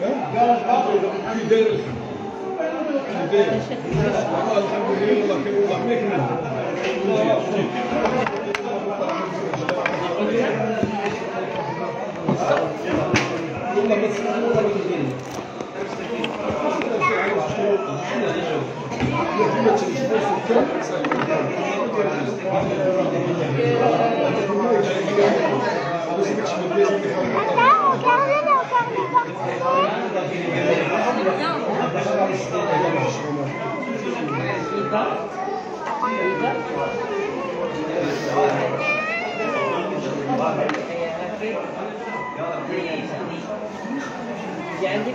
كي داير الحمد الحمد لله والله كي والله ما يكمل والله ما تسمع والله ما تدري Geldik.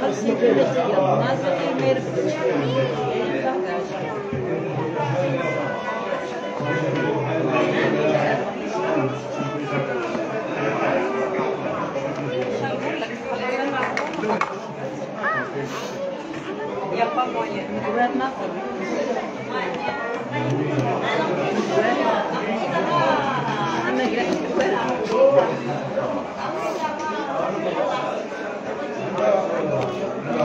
Assim que eu desci a NASA, a primeira que eu tinha minha bagagem. E a pamonha? Grande maçã. Ana Grande Coelho.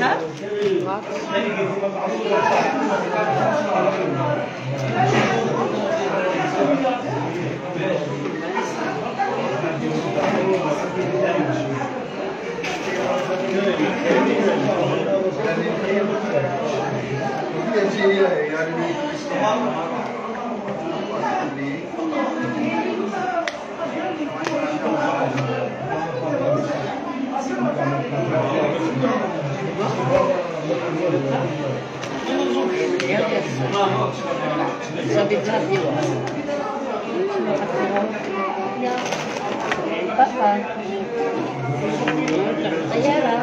Huh? What? Yeah, yeah, yeah. Sabi grabe yun. Papa. Ayara.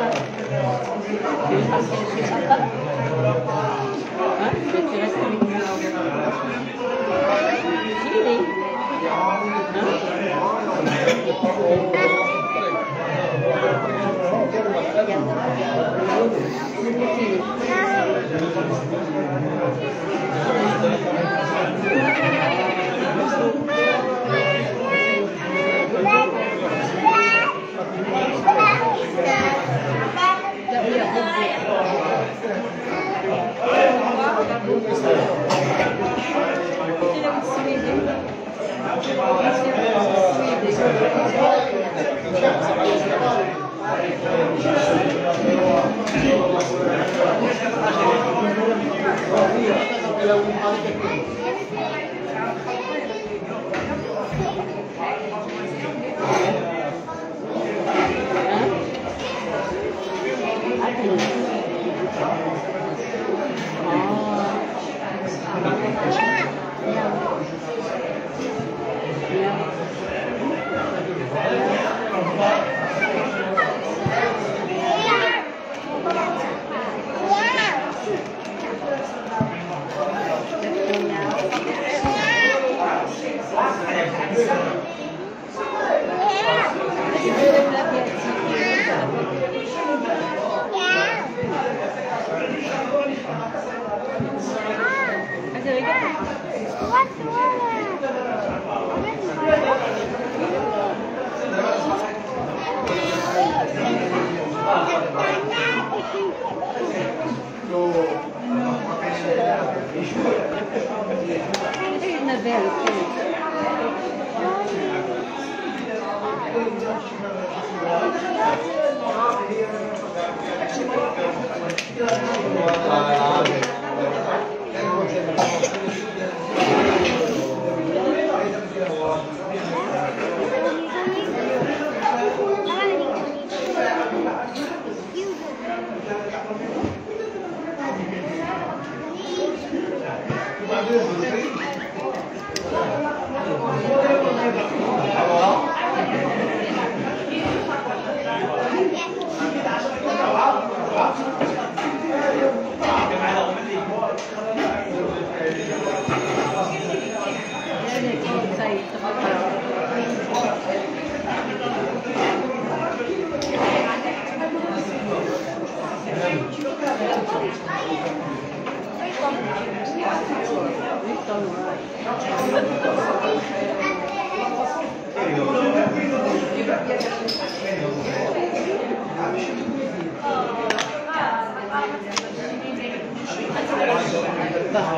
Thank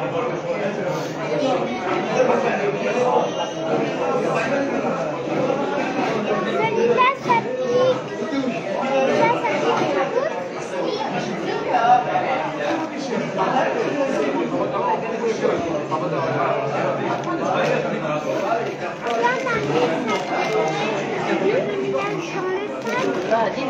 you. один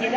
けど。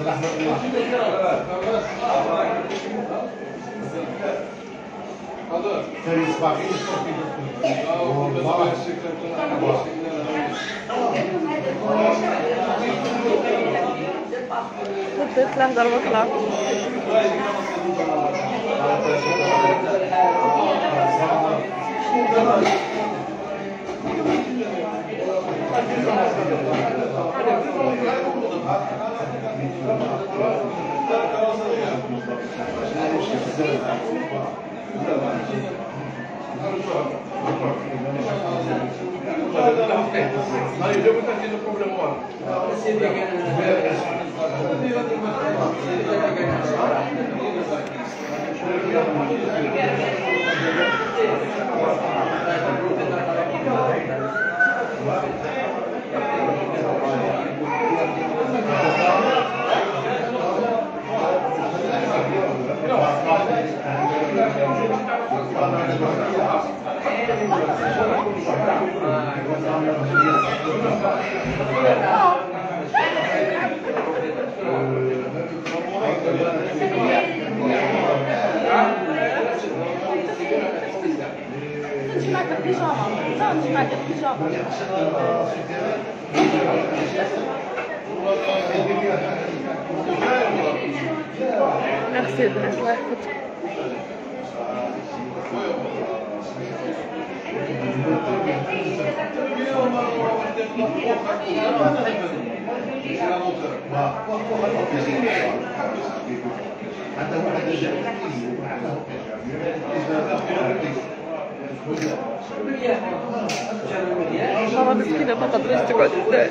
الله تطلع Analisou muita gente no problema lá. Thank you. Merci de la photo. Thank you. ماما مسكينة ما قدرتش تقعد إزاي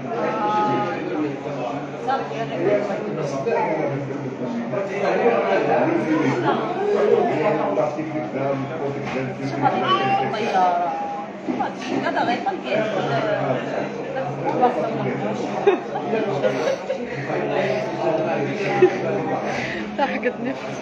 نفسي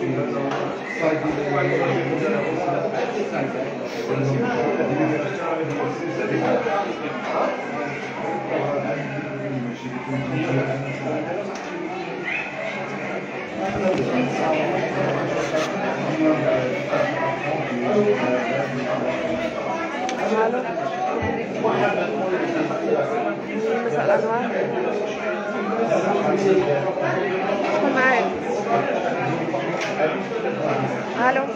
düşünüyorum. Saygıyla ilgili Masalah semua. Main. Aló.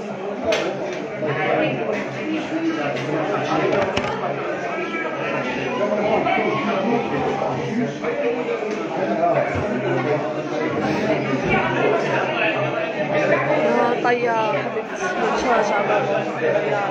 No, está ya muchacha, ya.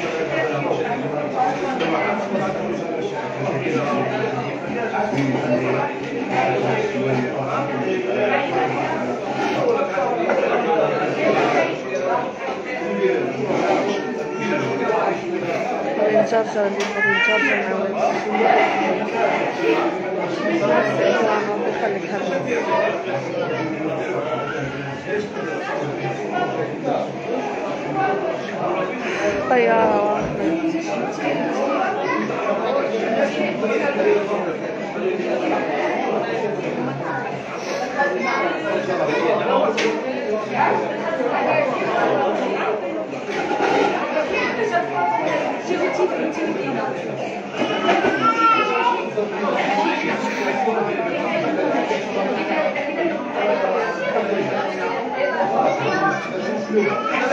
طيار الجرجر اللي يحب الجرجر 哎呀。هم طيارة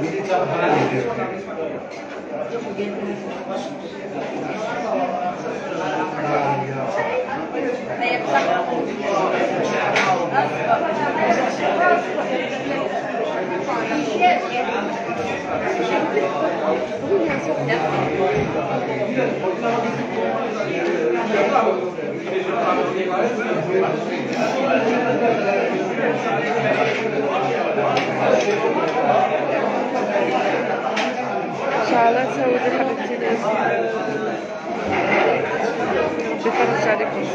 밀착 하나 내세 요. Şahla Saudi Hareketi'niz. Bifarız Hareketi.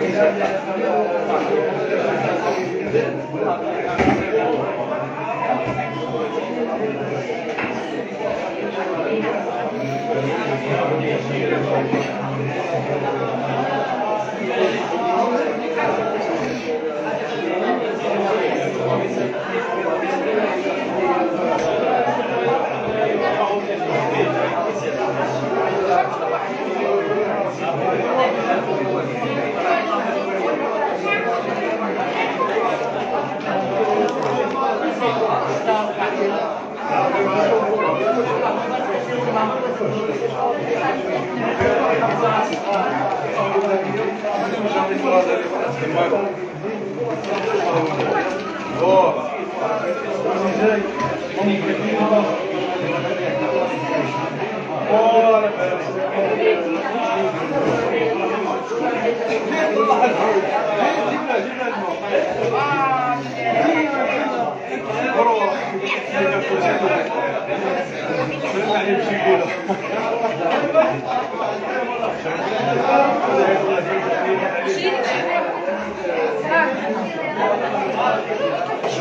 Gracias. Boa! Bora, Bora! مش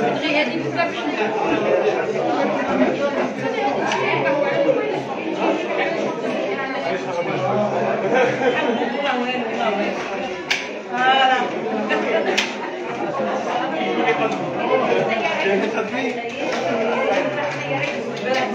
بتغي هذه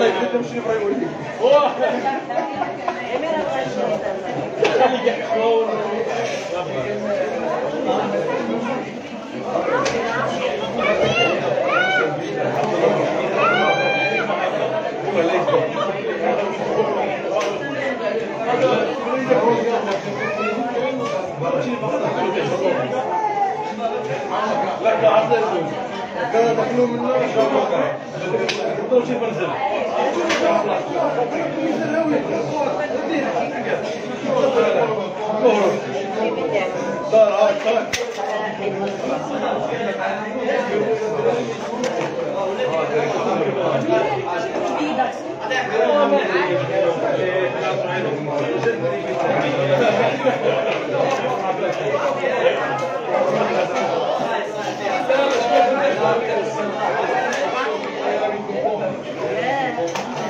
بزاف كان دخلوا منا شافوا شي فرزل دار هاي Yeah.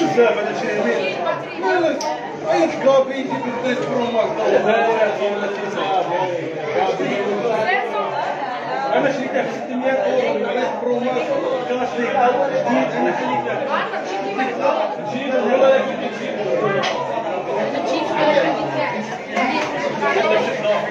بزاف هذا أنا شريتها ب 600 اورو علاش برومات كاش ليك جديد أنا خليتها جديد هو اللي جديد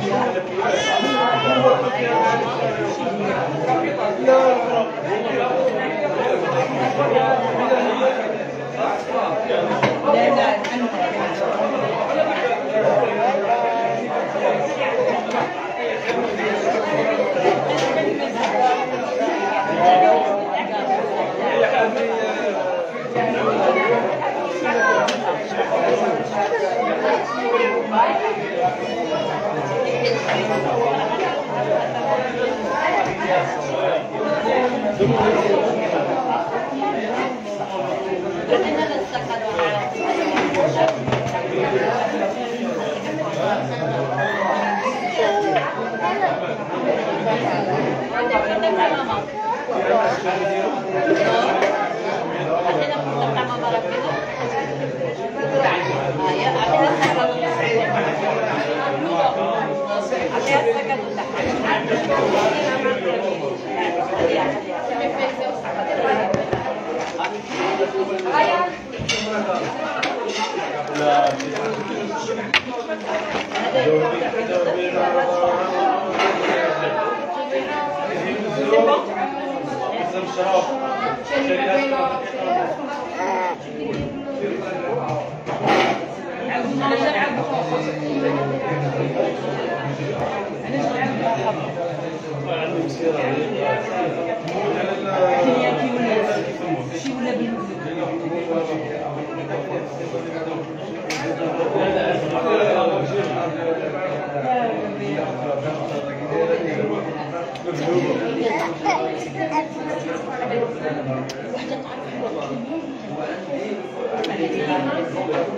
Yeah. Gracias. واحدة تعرف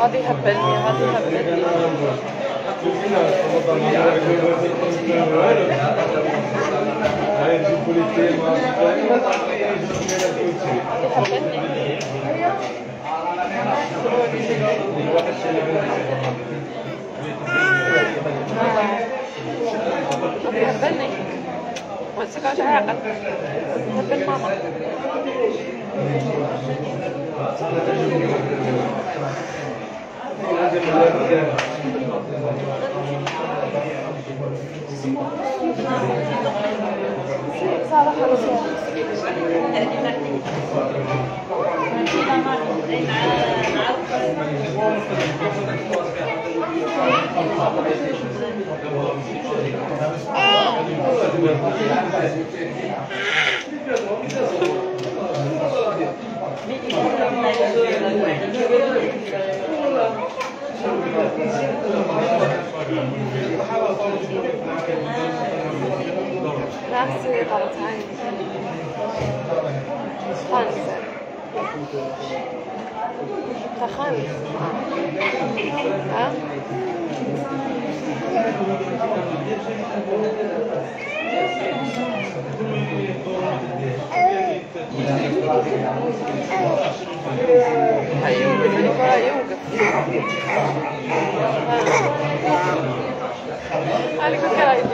هذه هبلني هذه هبلني يحبني ما تسكاش عاقل يحب ماما صراحة 락스 바로 잘. 반스. خامس ها هيوقف الكرة يوقف عليك الكرة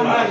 Amar.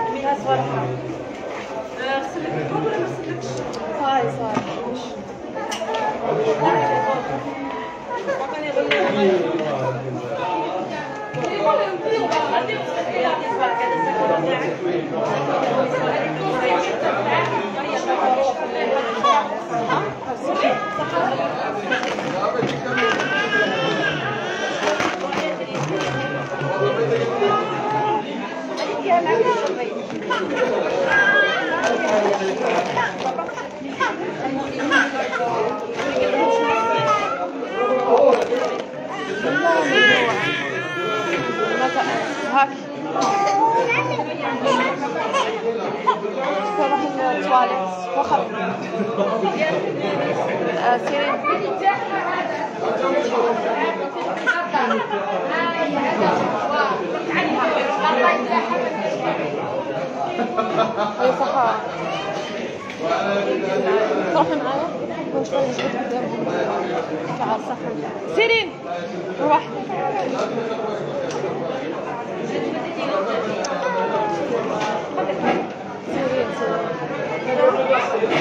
هاي صار هاك صباح التواليت آه، سيرين هي صحة تروحي معايا ونشوف نجبد قدامهم تعال صحة سيرين روح سيرين سيرين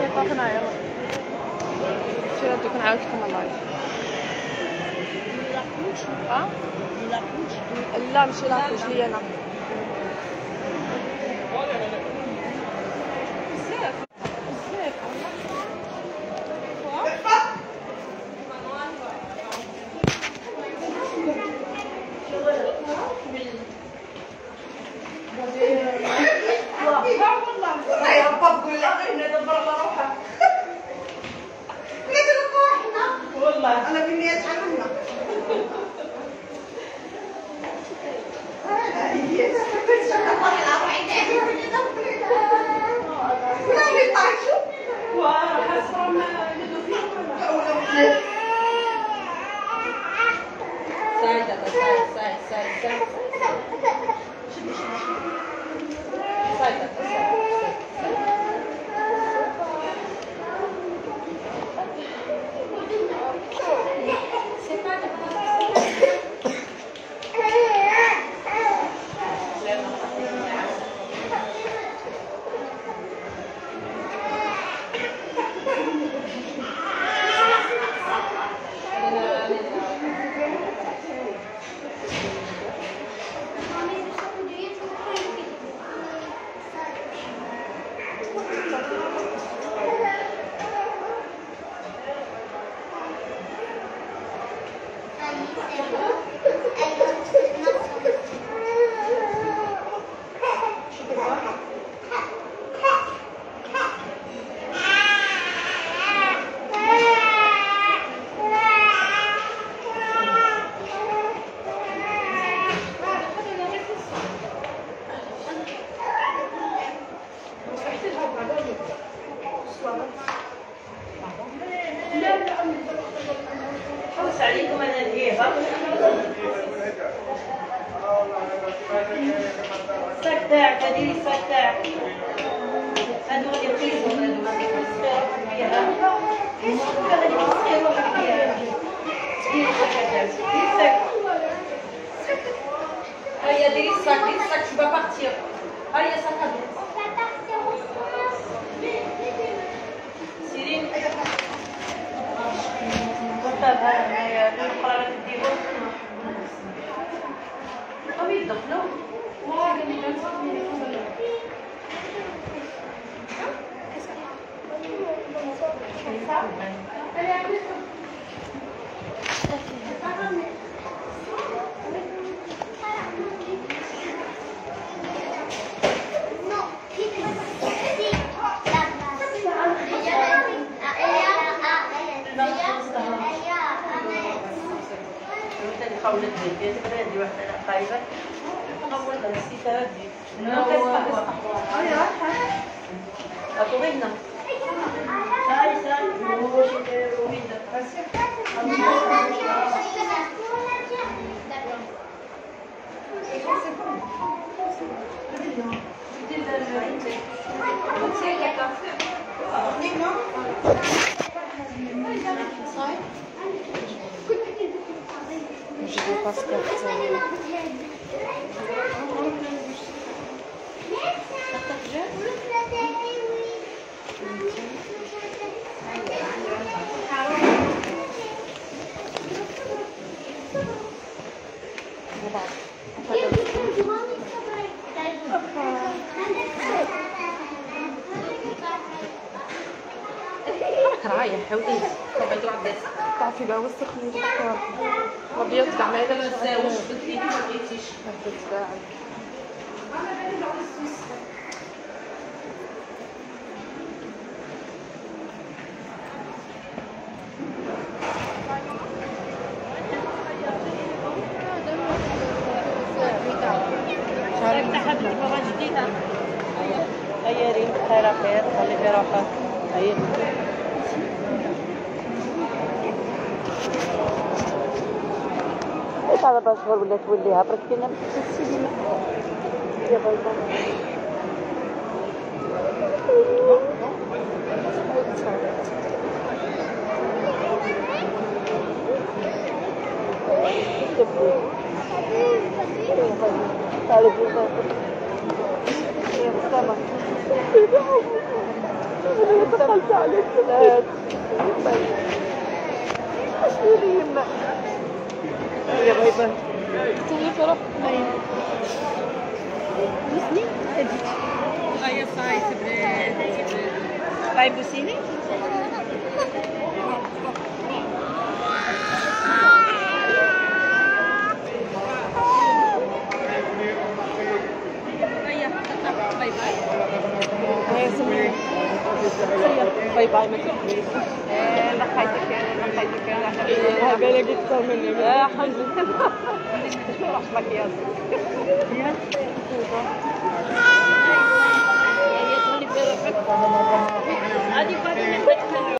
هي طاقنا يلا شو ردك نعاود لكم اللايف ها؟ لا ماشي لاكوش لي أنا الساك تاعك هادو غادي يقيسهم هادو ما روحك فيها حاولت تدير تبغي عندي واحدة قريبة نقول Je ne sais pas ce رايح حاولي بعد واحد تعرفي لا وسخ من الدكتور ما تزاوج بدي ما مرة جديدة هيا ريم خير خير خلي في روحك هيا ايش على ربع شهور ولا توليها برك فينا يا بلطة تعالي بيضا يا مستمع دخلت عليك ثلاث اشيلي begrijpen. Doe je voorop? Nee. Dus niet? Ah, je feiten breed. Bij Bussini? Bye bye met je. En dan ga je بالك أكثر مني الحمد لله لك يا هذه